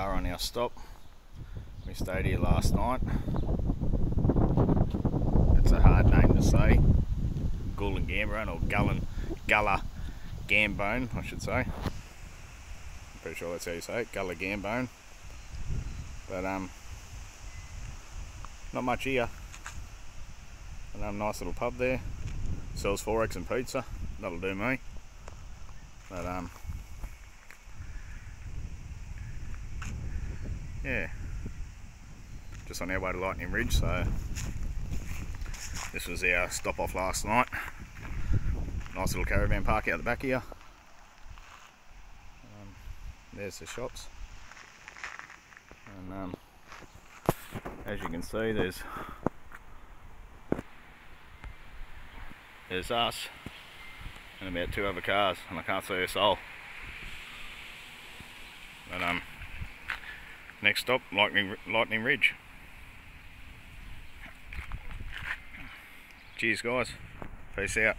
are on our stop. We stayed here last night. It's a hard name to say. Gullen Gambone or Gullen Gullah Gambone, I should say. I'm pretty sure that's how you say it, Gulargambone. But um, not much here. And um, nice little pub there. Sells forex and pizza. That'll do me. But um, yeah, just on our way to Lightning Ridge. So this was our stop off last night. Nice little caravan park out the back here. Um, there's the shops. And um, as you can see, there's there's us and about two other cars, and I can't see a soul. But um, next stop, Lightning Lightning Ridge. Cheers, guys. Peace out.